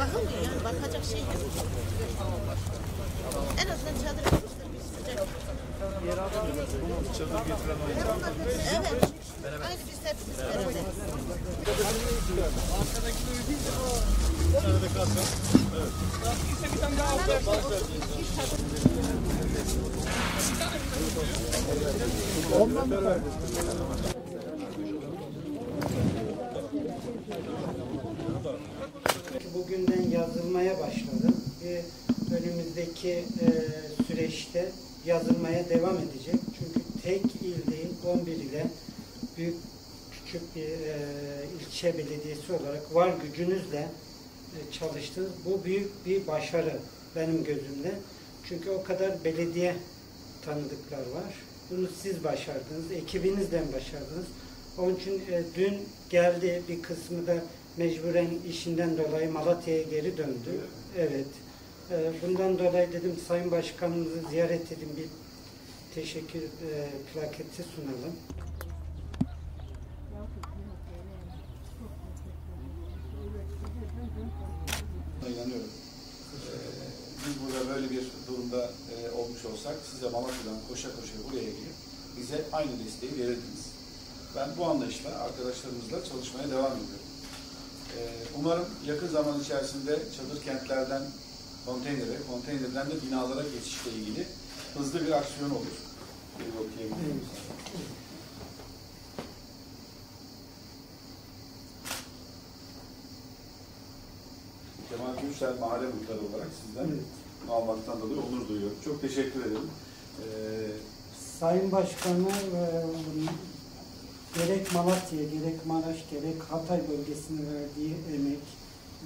Bakılmıyor yani bakacak şey yok. En azından çadır yapmışlar bir sıcak. Çadır getiren oyuncu. Evet. Aynı biz hepimiz beraber. Bugünden yazılmaya başladım ve önümüzdeki e, süreçte yazılmaya devam edecek. Çünkü tek il değil 11 ile büyük küçük bir e, ilçe belediyesi olarak var gücünüzle e, çalıştınız. Bu büyük bir başarı benim gözümde. Çünkü o kadar belediye tanıdıklar var. Bunu siz başardınız, ekibinizden başardınız. Onun için e, dün geldi bir kısmı da mecburen işinden dolayı Malatya'ya geri döndü. Evet. E, bundan dolayı dedim Sayın Başkanımızı ziyaret edin bir teşekkür e, plaketi sunalım. İnanıyorum. Ee, biz burada böyle bir durumda e, olmuş olsak siz de Malatya'dan koşa koşa buraya gelip bize aynı desteği verirdiniz. Ben bu anlayışla arkadaşlarımızla çalışmaya devam ediyorum. Ee, umarım yakın zaman içerisinde çadır kentlerden konteynere, konteynerden de binalara geçişle ilgili hızlı bir aksiyon olur. Bir okuyabilirim. Kemal Gülsel Mahalle Muhtarı olarak sizden Evet. almaktan dolayı onur duyuyorum. Çok teşekkür ederim. Ee, Sayın Başkanı e, gerek Malatya, gerek Maraş, gerek Hatay bölgesine verdiği emek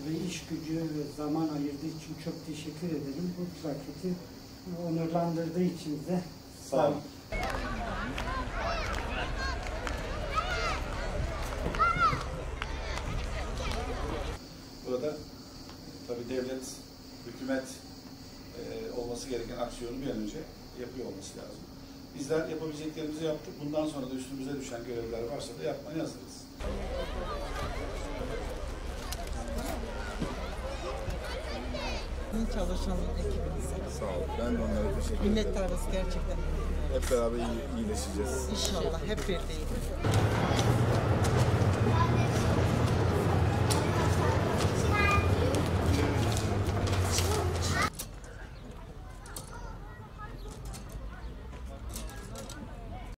ve iş gücü ve zaman ayırdığı için çok teşekkür ederim. Bu plaketi onurlandırdığı için de Sağ olun. Burada tabii devlet, hükümet e, olması gereken aksiyonu bir an önce yapıyor olması lazım. Bizler yapabileceklerimizi yaptık. Bundan sonra da üstümüze düşen görevler varsa da yapmaya hazırız. İyi çalışan ekibimize. Sağ ol. Ben de onlara teşekkür ederim. Minnettarız gerçekten. Hep beraber iyi, iyileşeceğiz. İnşallah hep birlikte.